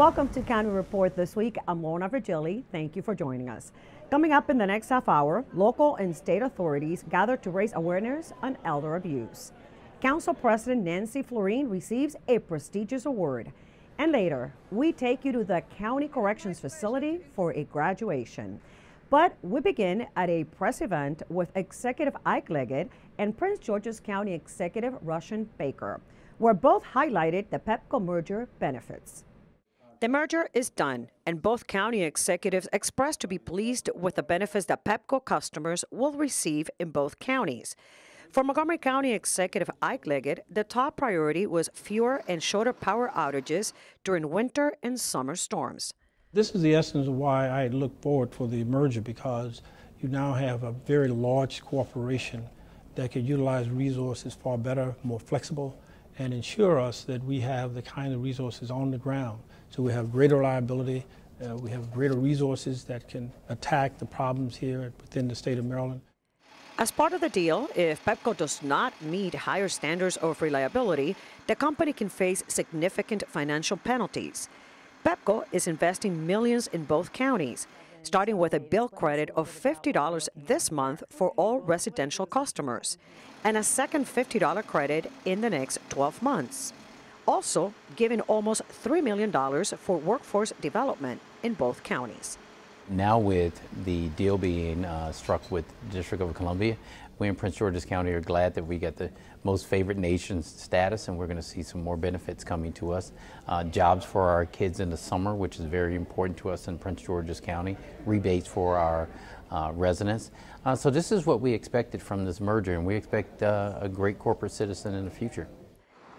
Welcome to County Report this week. I'm Lorna Virgili. Thank you for joining us. Coming up in the next half hour, local and state authorities gather to raise awareness on elder abuse. Council President Nancy Floreen receives a prestigious award. And later, we take you to the County Corrections Facility for a graduation. But we begin at a press event with Executive Ike Leggett and Prince George's County Executive Rushern Baker, where both highlighted the PEPCO merger benefits. The merger is done, and both county executives expressed to be pleased with the benefits that PEPCO customers will receive in both counties. For Montgomery County Executive Ike Leggett, the top priority was fewer and shorter power outages during winter and summer storms. This is the essence of why I look forward for the merger because you now have a very large corporation that can utilize resources far better, more flexible, and ensure us that we have the kind of resources on the ground. So we have greater reliability, uh, we have greater resources that can attack the problems here within the state of Maryland. As part of the deal, if PEPCO does not meet higher standards of reliability, the company can face significant financial penalties. PEPCO is investing millions in both counties, starting with a bill credit of $50 this month for all residential customers, and a second $50 credit in the next 12 months. Also, giving almost $3 million for workforce development in both counties. Now with the deal being uh, struck with District of Columbia, we in Prince George's County are glad that we get the most favored nation status and we're going to see some more benefits coming to us. Uh, jobs for our kids in the summer, which is very important to us in Prince George's County, rebates for our uh, residents. Uh, so this is what we expected from this merger and we expect uh, a great corporate citizen in the future.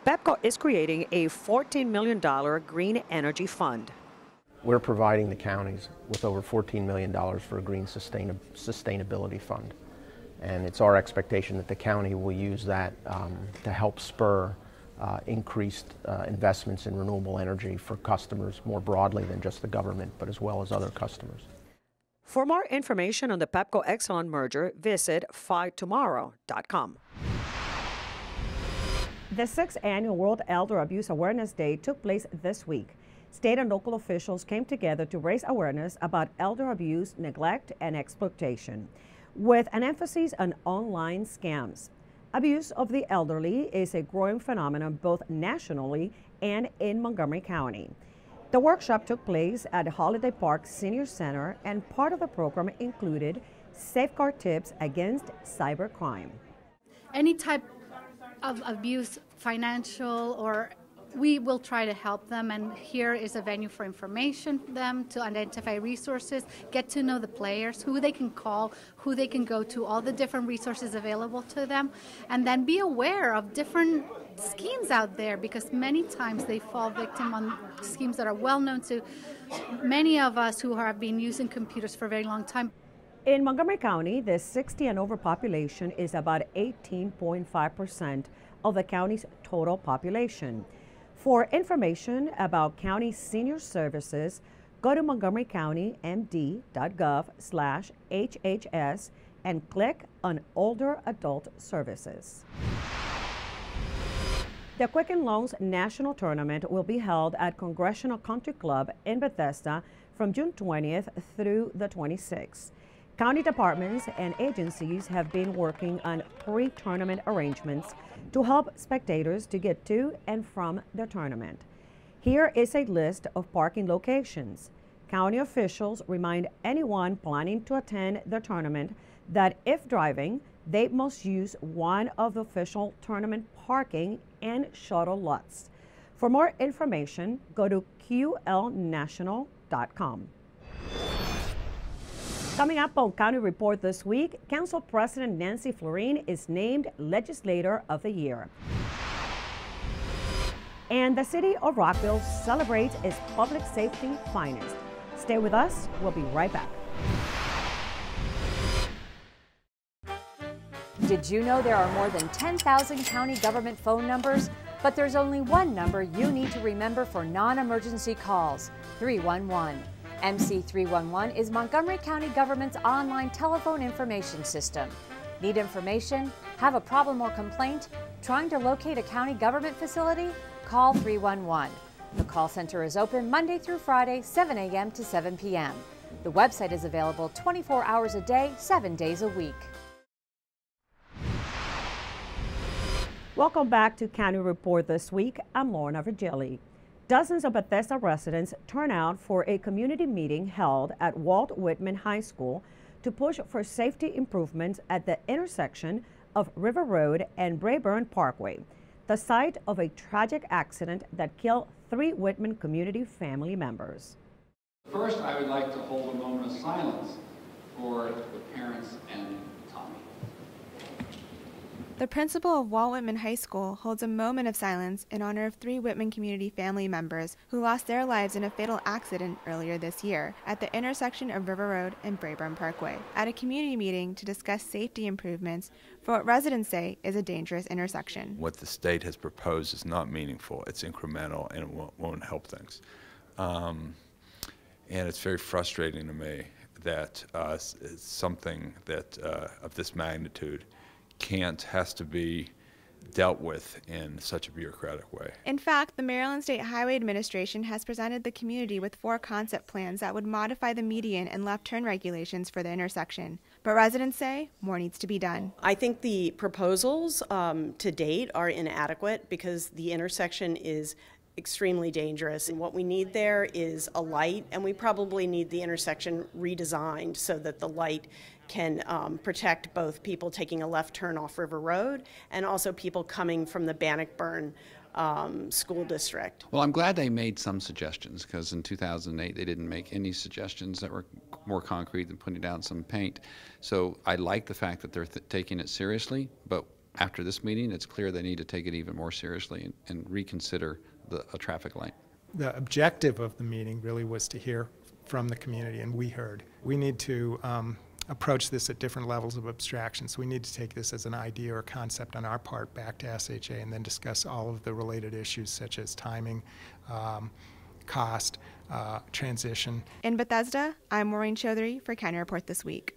PEPCO is creating a $14 million green energy fund. We're providing the counties with over $14 million for a green sustain sustainability fund. And it's our expectation that the county will use that um, to help spur uh, increased uh, investments in renewable energy for customers more broadly than just the government, but as well as other customers. For more information on the PEPCO Exelon merger, visit fighttomorrow.com. The sixth annual World Elder Abuse Awareness Day took place this week. State and local officials came together to raise awareness about elder abuse, neglect, and exploitation, with an emphasis on online scams. Abuse of the elderly is a growing phenomenon both nationally and in Montgomery County. The workshop took place at Holiday Park Senior Center, and part of the program included safeguard tips against cybercrime. Any type of abuse, financial or we will try to help them, and here is a venue for information for them to identify resources, get to know the players, who they can call, who they can go to, all the different resources available to them, and then be aware of different schemes out there because many times they fall victim on schemes that are well known to many of us who have been using computers for a very long time. In Montgomery County, the 60 and over population is about 18.5% of the county's total population. For information about county senior services, go to montgomerycountymd.gov slash HHS and click on Older Adult Services. The Quicken Loans National Tournament will be held at Congressional Country Club in Bethesda from June 20th through the 26th. County departments and agencies have been working on pre-tournament arrangements to help spectators to get to and from the tournament. Here is a list of parking locations. County officials remind anyone planning to attend the tournament that if driving, they must use one of the official tournament parking and shuttle lots. For more information, go to qlnational.com. Coming up on County Report this week, Council President Nancy Floreen is named Legislator of the Year. And the city of Rockville celebrates its public safety finest. Stay with us, we'll be right back. Did you know there are more than 10,000 county government phone numbers? But there's only one number you need to remember for non emergency calls 311. MC311 is Montgomery County Government's online telephone information system. Need information? Have a problem or complaint? Trying to locate a county government facility? Call 311. The call center is open Monday through Friday, 7 a.m. to 7 p.m. The website is available 24 hours a day, 7 days a week. Welcome back to County Report this week. I'm Lorna Virgili. Dozens of Bethesda residents turn out for a community meeting held at Walt Whitman High School to push for safety improvements at the intersection of River Road and Braeburn Parkway, the site of a tragic accident that killed three Whitman community family members. First, I would like to hold a moment of silence for the parents and. The principal of Walt Whitman High School holds a moment of silence in honor of three Whitman community family members who lost their lives in a fatal accident earlier this year at the intersection of River Road and Braeburn Parkway at a community meeting to discuss safety improvements for what residents say is a dangerous intersection. What the state has proposed is not meaningful, it's incremental, and it won't, help things. Um, and it's very frustrating to me that uh, something that uh, of this magnitude can't, has to be dealt with in such a bureaucratic way. In fact, the Maryland State Highway Administration has presented the community with four concept plans that would modify the median and left turn regulations for the intersection. But residents say more needs to be done. I think the proposals um, to date are inadequate because the intersection is extremely dangerous. And what we need there is a light, and we probably need the intersection redesigned so that the light can um, protect both people taking a left turn off River Road and also people coming from the Bannockburn um, school district. Well, I'm glad they made some suggestions because in 2008 they didn't make any suggestions that were more concrete than putting down some paint. So I like the fact that they're th- taking it seriously, but after this meeting, it's clear they need to take it even more seriously and, and reconsider the, a traffic light. The objective of the meeting really was to hear from the community, and we heard. We need to um, approach this at different levels of abstraction. So we need to take this as an idea or concept on our part back to SHA and then discuss all of the related issues such as timing, um, cost, uh, transition. In Bethesda, I'm Maureen Chaudhary for County Report This Week.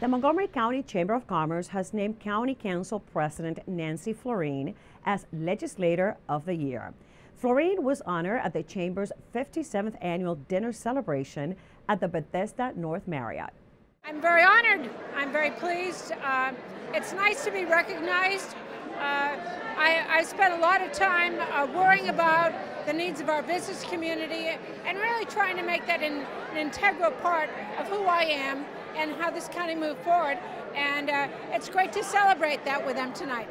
The Montgomery County Chamber of Commerce has named County Council President Nancy Floreen as Legislator of the Year. Floreen was honored at the Chamber's 57th annual dinner celebration at the Bethesda North Marriott. I'm very honored. I'm very pleased. Uh, it's nice to be recognized. Uh, I, I spent a lot of time uh, worrying about the needs of our business community and really trying to make that an, an integral part of who I am and how this county moved forward. And uh, it's great to celebrate that with them tonight.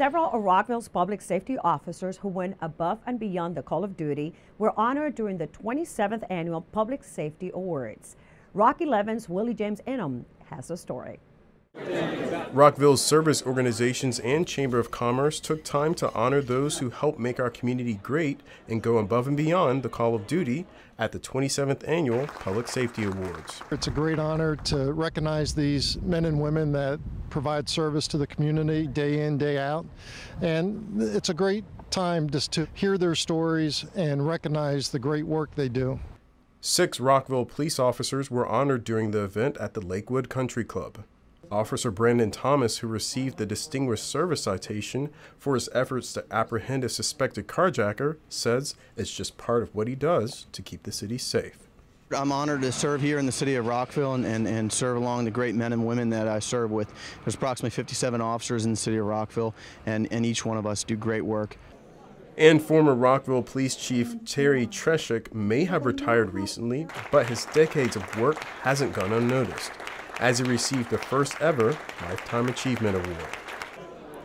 Several of Rockville's public safety officers who went above and beyond the call of duty were honored during the 27th annual Public Safety Awards. Rocky 11's Willie James Inham has a story. Rockville's service organizations and Chamber of Commerce took time to honor those who help make our community great and go above and beyond the call of duty at the 27th Annual Public Safety Awards. It's a great honor to recognize these men and women that provide service to the community day in, day out. And it's a great time just to hear their stories and recognize the great work they do. Six Rockville police officers were honored during the event at the Lakewood Country Club. Officer Brandon Thomas, who received the Distinguished Service Citation for his efforts to apprehend a suspected carjacker, says it's just part of what he does to keep the city safe. I'm honored to serve here in the city of Rockville and, and, and, serve along the great men and women that I serve with. There's approximately 57 officers in the city of Rockville, and, and each one of us do great work. And former Rockville Police Chief Terry Treschuk may have retired recently, but his decades of work hasn't gone unnoticed as he received the first ever Lifetime Achievement Award.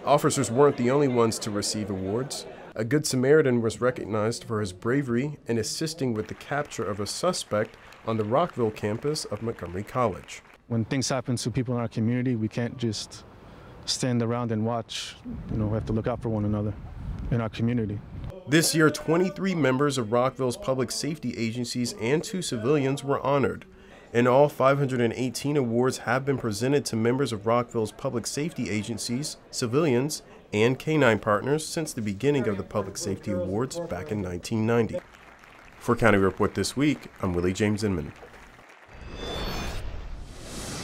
Officers weren't the only ones to receive awards. A Good Samaritan was recognized for his bravery in assisting with the capture of a suspect on the Rockville campus of Montgomery College. When things happen to people in our community, we can't just stand around and watch. You know, we have to look out for one another in our community. This year, 23 members of Rockville's public safety agencies and two civilians were honored. In all, 518 awards have been presented to members of Rockville's public safety agencies, civilians, and canine partners since the beginning of the Public Safety Awards back in 1990. For County Report this week, I'm Willie James Inman.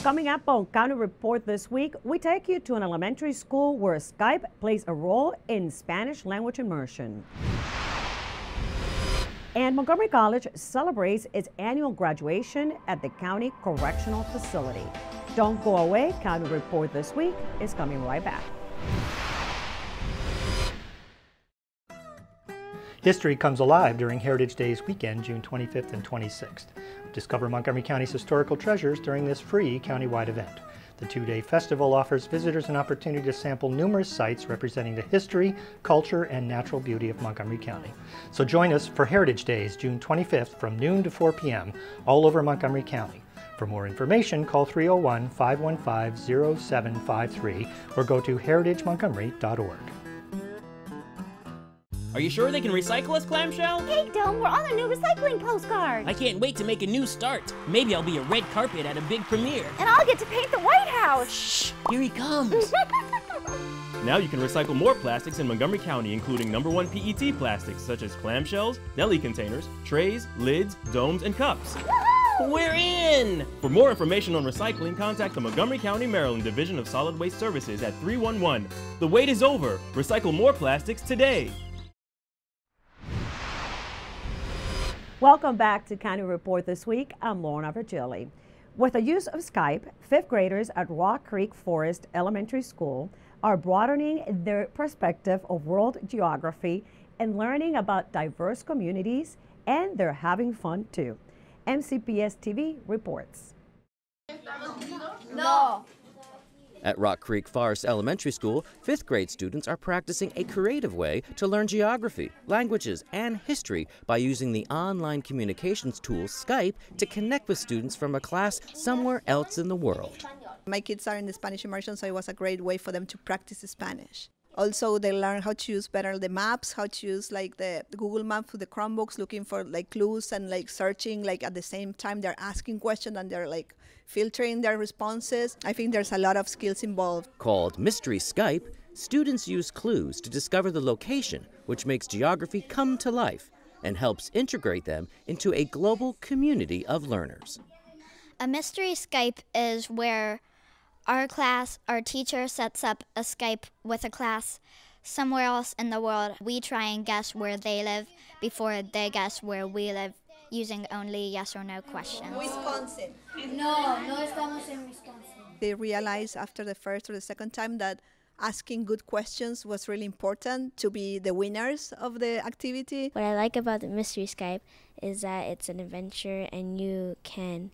Coming up on County Report this week, we take you to an elementary school where Skype plays a role in Spanish language immersion. And Montgomery College celebrates its annual graduation at the County Correctional Facility. Don't go away, County Report this week is coming right back. History comes alive during Heritage Days weekend, June 25th and 26th. Discover Montgomery County's historical treasures during this free countywide event. The two-day festival offers visitors an opportunity to sample numerous sites representing the history, culture, and natural beauty of Montgomery County. So join us for Heritage Days, June 25th from noon to 4 p.m. all over Montgomery County. For more information, call 301-515-0753 or go to heritagemontgomery.org. Are you sure they can recycle us, Clamshell? Hey, Dome, we're on a new recycling postcard. I can't wait to make a new start. Maybe I'll be a red carpet at a big premiere. And I'll get to paint the White House. Shh, here he comes. now you can recycle more plastics in Montgomery County, including number one PET plastics such as clamshells, deli containers, trays, lids, domes, and cups. We're in! For more information on recycling, contact the Montgomery County, Maryland Division of Solid Waste Services at 311. The wait is over. Recycle more plastics today. Welcome back to County Report this week. I'm Lorna Virgili. With the use of Skype, fifth graders at Rock Creek Forest Elementary School are broadening their perspective of world geography and learning about diverse communities, and they're having fun too. MCPS TV reports. No. At Rock Creek Forest Elementary School, fifth grade students are practicing a creative way to learn geography, languages, and history by using the online communications tool Skype to connect with students from a class somewhere else in the world. My kids are in the Spanish immersion, so it was a great way for them to practice Spanish. Also, they learn how to use better the maps, how to use like the, the Google Maps with the Chromebooks, looking for like clues and like searching. Like at the same time, they're asking questions and they're like filtering their responses. I think there's a lot of skills involved. Called Mystery Skype, students use clues to discover the location, which makes geography come to life and helps integrate them into a global community of learners. A mystery Skype is where our class, our teacher sets up a Skype with a class somewhere else in the world. We try and guess where they live before they guess where we live using only yes or no questions. Wisconsin. No, no estamos en Wisconsin. They realized after the first or the second time that asking good questions was really important to be the winners of the activity. What I like about the Mystery Skype is that it's an adventure and you can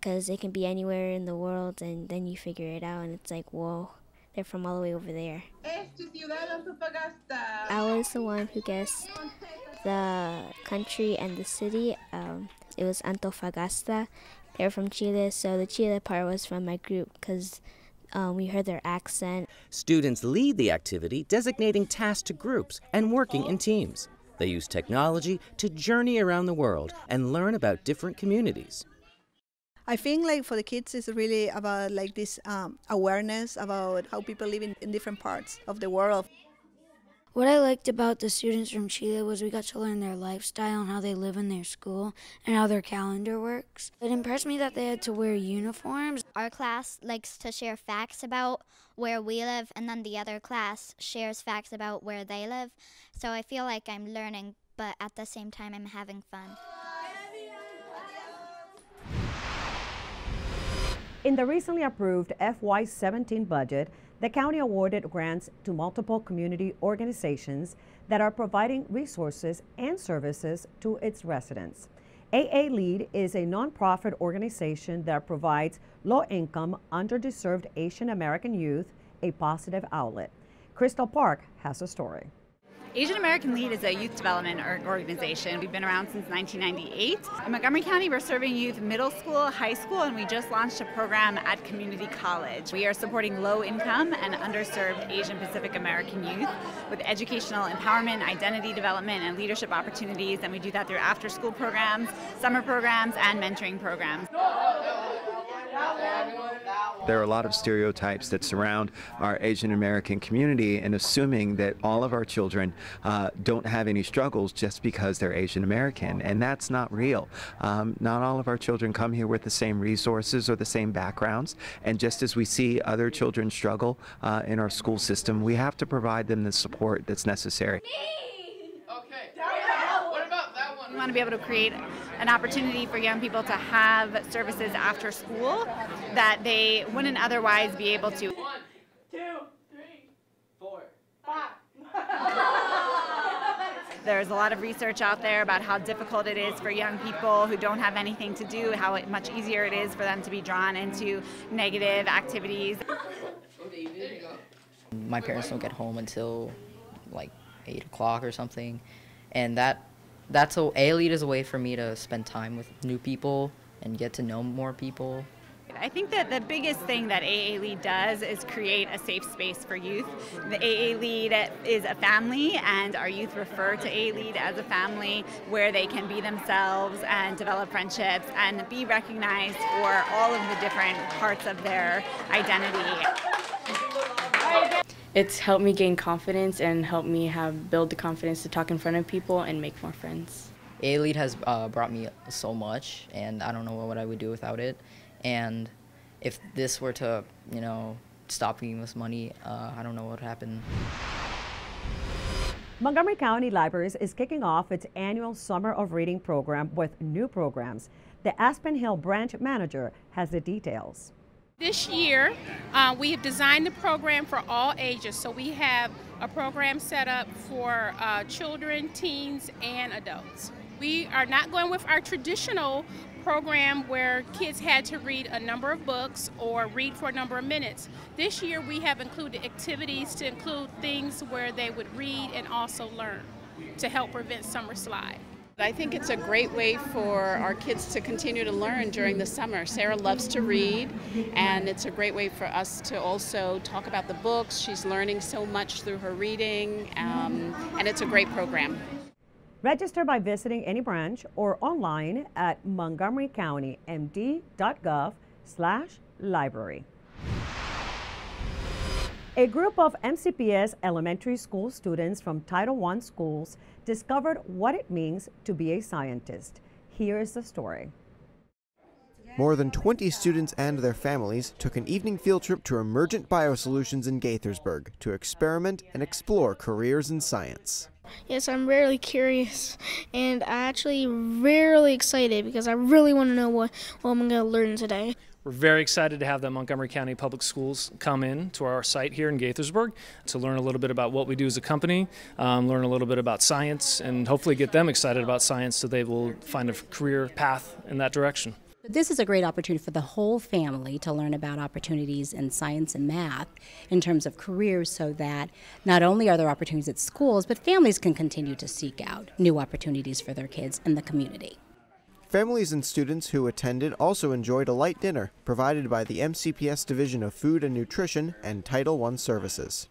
because it can be anywhere in the world and then you figure it out and it's like whoa they're from all the way over there. I was the one who guessed the country and the city um, it was antofagasta. They're from chile so the chile part was from my group because um, we heard their accent. Students lead the activity designating tasks to groups and working in teams. They use technology to journey around the world and learn about different communities I think like for the kids it's really about like this um, awareness about how people live in, in different parts of the world. What I liked about the students from Chile was we got to learn their lifestyle and how they live in their school and how their calendar works. It impressed me that they had to wear uniforms. Our class likes to share facts about where we live, and then the other class shares facts about where they live. So I feel like I'm learning, but at the same time, I'm having fun. In the recently approved FY17 budget, the county awarded grants to multiple community organizations that are providing resources and services to its residents. AA Lead is a nonprofit organization that provides low-income, underdeserved Asian American youth a positive outlet. Crystal Park has a story. Asian American Lead is a youth development organization. We've been around since 1998. In Montgomery County, we're serving youth middle school, high school, and we just launched a program at Community College. We are supporting low income and underserved Asian Pacific American youth with educational empowerment, identity development, and leadership opportunities. And we do that through after school programs, summer programs, and mentoring programs. There are a lot of stereotypes that surround our Asian American community and assuming that all of our children uh, don't have any struggles just because they're Asian American, and that's not real. Um, not all of our children come here with the same resources or the same backgrounds, and just as we see other children struggle uh, in our school system, we have to provide them the support that's necessary. We want to be able to create an opportunity for young people to have services after school that they wouldn't otherwise be able to. One, two, three, four, five. There's a lot of research out there about how difficult it is for young people who don't have anything to do, how it, much easier it is for them to be drawn into negative activities. My parents don't get home until like 8 o'clock or something, and that that's a A Lead is a way for me to spend time with new people and get to know more people. I think that the biggest thing that AA Lead does is create a safe space for youth. The AA Lead is a family, and our youth refer to AA Lead as a family where they can be themselves and develop friendships and be recognized for all of the different parts of their identity. It's helped me gain confidence and helped me have build the confidence to talk in front of people and make more friends. A Lead has uh, brought me so much, and I don't know what I would do without it. And if this were to, you know, stop giving us money, uh, I don't know what would happen. Montgomery County Libraries is kicking off its annual Summer of Reading program with new programs. The Aspen Hill branch manager has the details. This year, uh, we have designed the program for all ages. So we have a program set up for uh, children, teens, and adults. We are not going with our traditional program where kids had to read a number of books or read for a number of minutes. This year we have included activities to include things where they would read and also learn to help prevent summer slide. I think it's a great way for our kids to continue to learn during the summer. Sarah loves to read, and it's a great way for us to also talk about the books. She's learning so much through her reading, um, and it's a great program. Register by visiting any branch or online at montgomerycountymd.gov slash library. A group of MCPS elementary school students from Title I schools discovered what it means to be a scientist. Here is the story. More than 20 students and their families took an evening field trip to Emergent Biosolutions in Gaithersburg to experiment and explore careers in science. Yes, I'm really curious, and I actually really excited because I really want to know what, what I'm going to learn today. We're very excited to have the Montgomery County Public Schools come in to our site here in Gaithersburg to learn a little bit about what we do as a company, um, learn a little bit about science, and hopefully get them excited about science so they will find a career path in that direction. This is a great opportunity for the whole family to learn about opportunities in science and math in terms of careers so that not only are there opportunities at schools, but families can continue to seek out new opportunities for their kids in the community. Families and students who attended also enjoyed a light dinner provided by the MCPS Division of Food and Nutrition and Title I Services.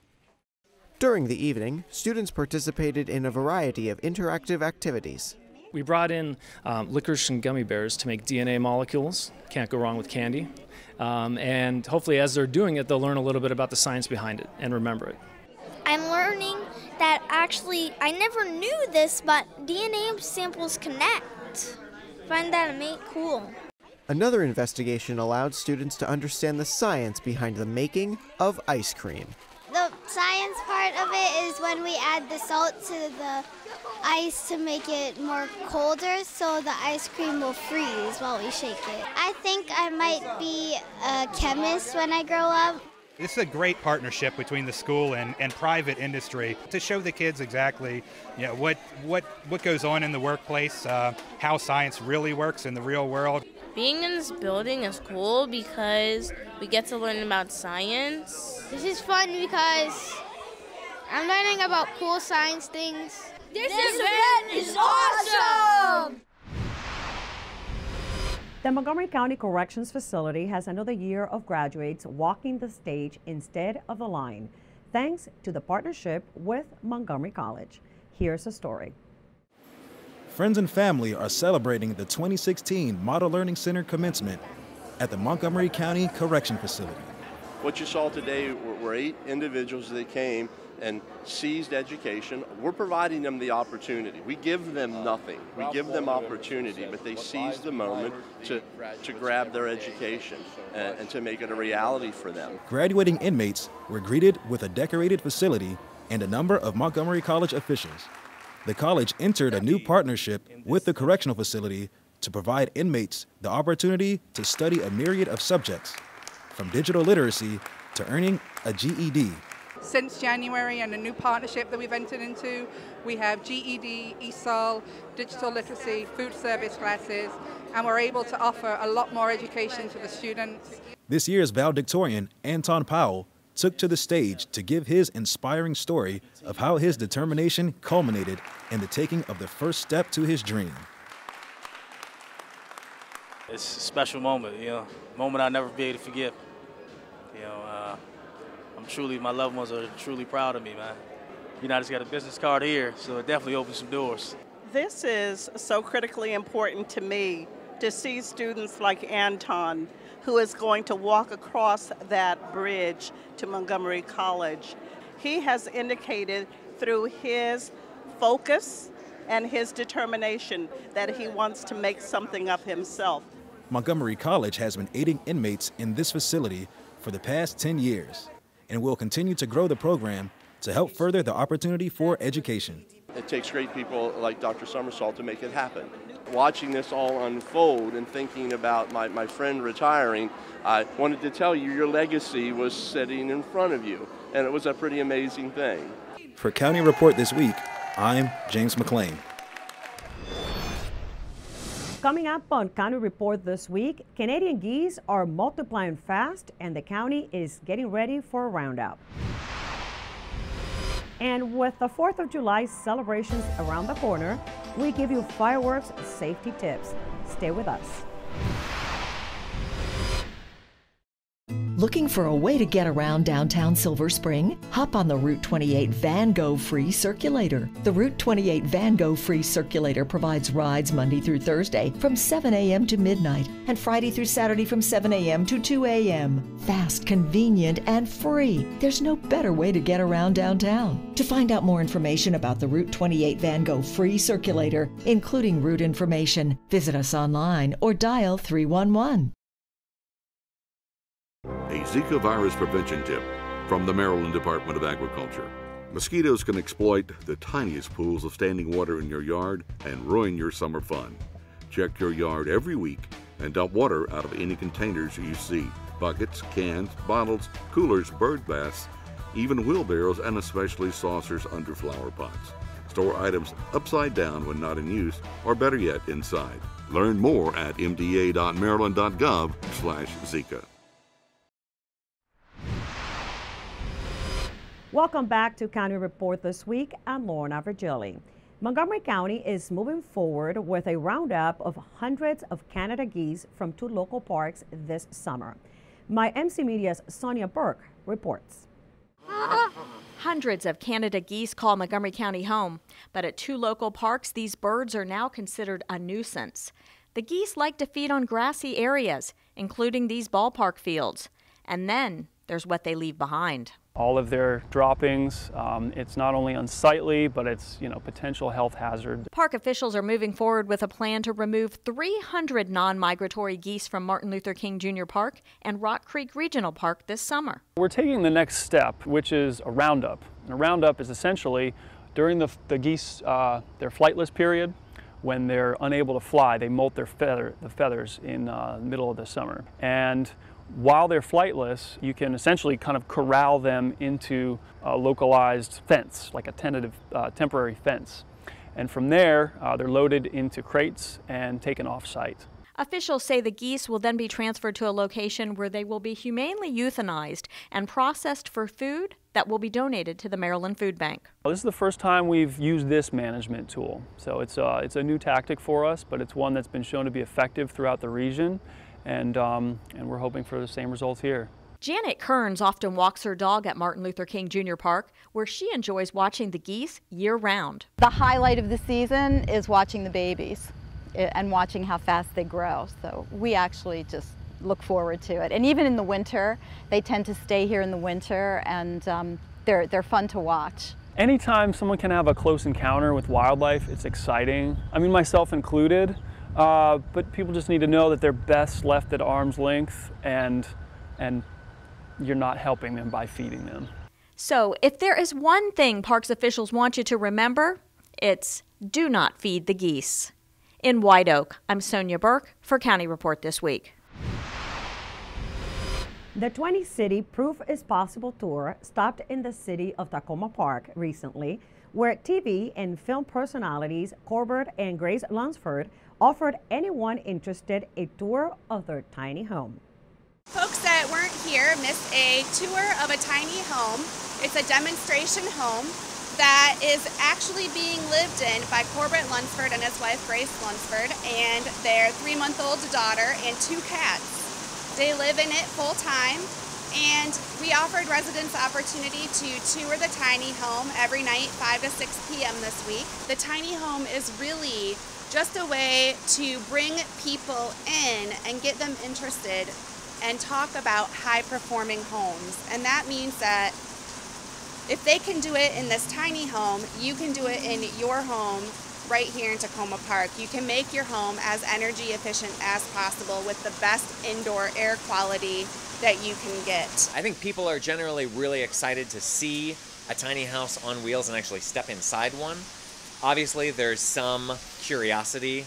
During the evening, students participated in a variety of interactive activities. We brought in um, licorice and gummy bears to make DNA molecules. Can't go wrong with candy. Um, and hopefully, as they're doing it, they'll learn a little bit about the science behind it and remember it. I'm learning that actually, I never knew this, but DNA samples connect. Find that amazing cool. Another investigation allowed students to understand the science behind the making of ice cream. The science part of it is when we add the salt to the ice to make it more colder so the ice cream will freeze while we shake it. I think I might be a chemist when I grow up. This is a great partnership between the school and, and private industry to show the kids exactly you know, what, what, what goes on in the workplace, uh, how science really works in the real world. Being in this building is cool because we get to learn about science. This is fun because I'm learning about cool science things. This, this event is awesome! The Montgomery County Corrections Facility has another year of graduates walking the stage instead of the line, thanks to the partnership with Montgomery College. Here's a story. Friends and family are celebrating the 2016 Model Learning Center commencement. at the Montgomery County Correction Facility. What you saw today were eight individuals that came and seized education. We're providing them the opportunity. We give them nothing. We give them opportunity, but they seize the moment to, to grab their education and, and to make it a reality for them. Graduating inmates were greeted with a decorated facility and a number of Montgomery College officials. The college entered a new partnership with the correctional facility to provide inmates the opportunity to study a myriad of subjects, from digital literacy to earning a GED since January and a new partnership that we've entered into. We have GED, ESOL, digital literacy, food service classes, and we're able to offer a lot more education to the students. This year's valedictorian, Anton Powell, took to the stage to give his inspiring story of how his determination culminated in the taking of the first step to his dream. It's a special moment, you know, moment I'll never be able to forget. You know, I'm truly, my loved ones are truly proud of me, man. You know, I just got a business card here, so it definitely opens some doors. This is so critically important to me to see students like Anton, who is going to walk across that bridge to Montgomery College. He has indicated through his focus and his determination that he wants to make something of himself. Montgomery College has been aiding inmates in this facility for the past 10 years and will continue to grow the program to help further the opportunity for education. It takes great people like Dr. Somersault to make it happen. Watching this all unfold and thinking about my, my friend retiring, I wanted to tell you your legacy was sitting in front of you, and it was a pretty amazing thing. For County Report this week, I'm James McLean. Coming up on County Report this week, Canadian geese are multiplying fast and the county is getting ready for a roundup. And with the 4th of July celebrations around the corner, we give you fireworks safety tips. Stay with us. Looking for a way to get around downtown Silver Spring? Hop on the Route 28 Van Go Free Circulator. The Route 28 Van Go Free Circulator provides rides Monday through Thursday from 7 a.m. to midnight and Friday through Saturday from 7 a.m. to 2 a.m. Fast, convenient, and free. There's no better way to get around downtown. To find out more information about the Route 28 Van Go Free Circulator, including route information, visit us online or dial 311. A Zika virus prevention tip from the Maryland Department of Agriculture. Mosquitoes can exploit the tiniest pools of standing water in your yard and ruin your summer fun. Check your yard every week and dump water out of any containers you see buckets, cans, bottles, coolers, bird baths, even wheelbarrows, and especially saucers under flower pots. Store items upside down when not in use, or better yet, inside. Learn more at mda.maryland.gov/zika. Welcome back to County Report this week. I'm Lorna Virgili. Montgomery County is moving forward with a roundup of hundreds of Canada geese from two local parks this summer. My MC Media's Sonia Burke reports. Hundreds of Canada geese call Montgomery County home, but at two local parks, these birds are now considered a nuisance. The geese like to feed on grassy areas, including these ballpark fields. And then there's what they leave behind all of their droppings. Um, it's not only unsightly, but it's you know potential health hazard. Park officials are moving forward with a plan to remove 300 non-migratory geese from Martin Luther King Jr. Park and Rock Creek Regional Park this summer. We're taking the next step, which is a roundup. And a roundup is essentially during the, the geese uh, their flightless period. When they're unable to fly, they molt their feather, the feathers in uh, the middle of the summer. And while they're flightless, you can essentially kind of corral them into a localized fence, like a tentative uh, temporary fence. And from there, uh, they're loaded into crates and taken off site. Officials say the geese will then be transferred to a location where they will be humanely euthanized and processed for food that will be donated to the Maryland Food Bank. Well, this is the first time we've used this management tool. So it's, uh, it's a new tactic for us, but it's one that's been shown to be effective throughout the region and, um, and we're hoping for the same results here. Janet Kearns often walks her dog at Martin Luther King Jr. Park, where she enjoys watching the geese year round. The highlight of the season is watching the babies eh, and watching how fast they grow. So we actually just look forward to it. And even in the winter, they tend to stay here in the winter and um, they're, they're fun to watch. Anytime someone can have a close encounter with wildlife, it's exciting. I mean, myself included, uh, but people just need to know that they're best left at arm's length and, and you're not helping them by feeding them. So, if there is one thing parks officials want you to remember, it's do not feed the geese. In White Oak, I'm Sonia Burke for County Report This Week. The 20 City Proof is Possible tour stopped in the city of Takoma Park recently, where TV and film personalities Corbett and Grace Lunsford offered anyone interested a tour of their tiny home. Folks that weren't here missed a tour of a tiny home. It's a demonstration home that is actually being lived in by Corbett Lunsford and his wife Grace Lunsford and their three-month-old daughter and two cats. They live in it full time and we offered residents the opportunity to tour the tiny home every night 5 to 6 p.m. this week. The tiny home is really just a way to bring people in and get them interested and talk about high performing homes. And that means that if they can do it in this tiny home, you can do it in your home right here in Takoma Park. You can make your home as energy efficient as possible with the best indoor air quality that you can get. I think people are generally really excited to see a tiny house on wheels and actually step inside one. Obviously, there's some curiosity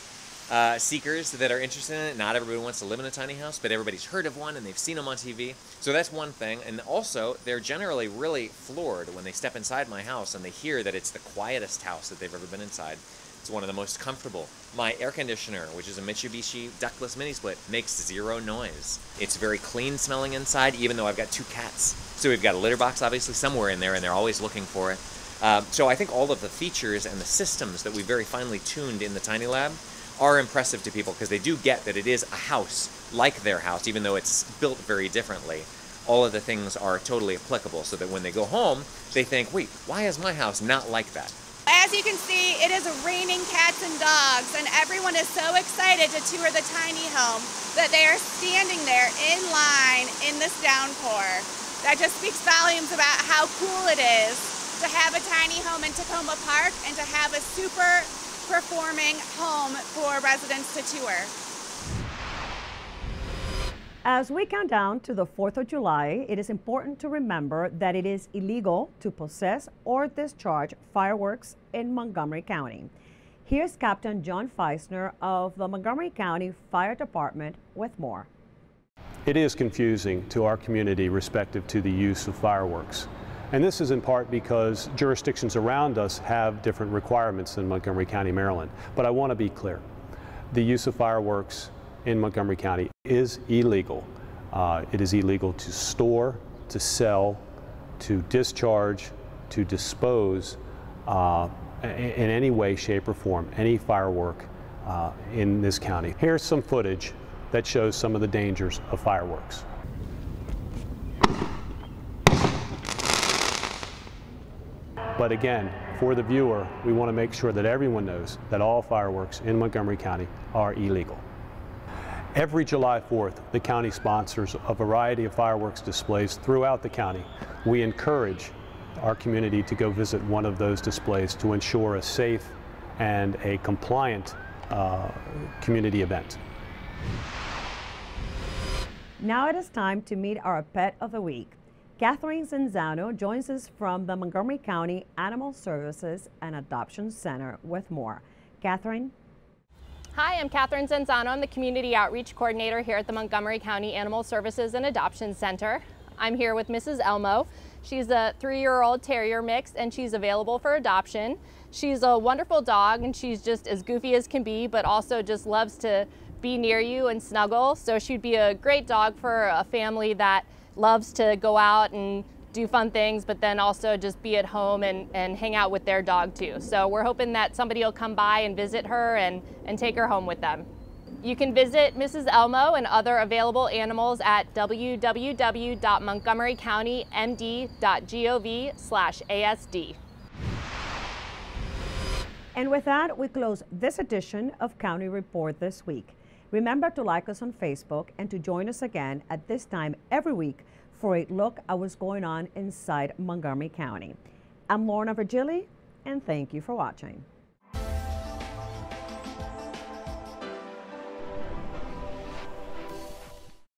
uh, seekers that are interested in it. Not everybody wants to live in a tiny house, but everybody's heard of one and they've seen them on TV. So that's one thing. And also, they're generally really floored when they step inside my house and they hear that it's the quietest house that they've ever been inside. It's one of the most comfortable. My air conditioner, which is a Mitsubishi ductless mini split, makes zero noise. It's very clean smelling inside, even though I've got two cats. So we've got a litter box obviously somewhere in there, and they're always looking for it. Um, so I think all of the features and the systems that we very finely tuned in the Tiny Lab are impressive to people because they do get that it is a house like their house, even though it's built very differently. All of the things are totally applicable so that when they go home, they think, wait, why is my house not like that? As you can see, it is raining cats and dogs, and everyone is so excited to tour the tiny home that they are standing there in line in this downpour. That just speaks volumes about how cool it is to have a tiny home in Takoma Park and to have a super performing home for residents to tour. As we count down to the 4th of July, it is important to remember that it is illegal to possess or discharge fireworks in Montgomery County. Here's Captain John Feisner of the Montgomery County Fire Department with more. It is confusing to our community respective to the use of fireworks. And this is in part because jurisdictions around us have different requirements than Montgomery County, Maryland. But I want to be clear. The use of fireworks in Montgomery County is illegal. Uh, it is illegal to store, to sell, to discharge, to dispose uh, in any way, shape, or form, any firework uh, in this county. Here's some footage that shows some of the dangers of fireworks. But again, for the viewer, we want to make sure that everyone knows that all fireworks in Montgomery County are illegal. Every July 4th, the county sponsors a variety of fireworks displays throughout the county. We encourage our community to go visit one of those displays to ensure a safe and a compliant uh, community event. Now it is time to meet our pet of the week. Catherine Zenzano joins us from the Montgomery County Animal Services and Adoption Center with more. Catherine? Hi, I'm Catherine Zenzano. I'm the Community Outreach Coordinator here at the Montgomery County Animal Services and Adoption Center. I'm here with Mrs. Elmo. She's a three-year-old terrier mix and she's available for adoption. She's a wonderful dog and she's just as goofy as can be, but also just loves to be near you and snuggle. So she'd be a great dog for a family that loves to go out and do fun things, but then also just be at home and, and hang out with their dog too. So we're hoping that somebody will come by and visit her and, and take her home with them. You can visit Mrs. Elmo and other available animals at www.montgomerycountymd.gov slash ASD. And with that, we close this edition of County Report this week. Remember to like us on Facebook and to join us again at this time every week for a look at what's going on inside Montgomery County. I'm Lorna Virgili, and thank you for watching.